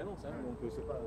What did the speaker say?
annonce, hein, donc euh, c'est pas.